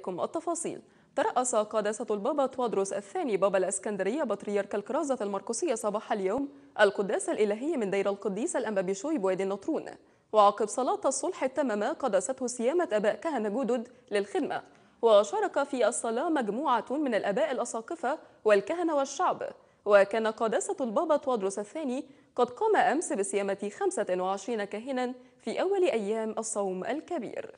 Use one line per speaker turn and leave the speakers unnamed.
لكم التفاصيل. ترأس قداسة البابا توادروس الثاني بابا الإسكندرية بطريرك الكرازة المرقسية صباح اليوم القداس الإلهي من دير القديس الانبابيشوي بوادي النطرون. وعقب صلاة الصلح تمم قدسته صيامة أباء كهنة جدد للخدمة. وشارك في الصلاة مجموعة من الأباء الأساقفة والكهنة والشعب. وكان قداسة البابا توادروس الثاني قد قام أمس بصيامة 25 كاهنا في أول أيام الصوم الكبير.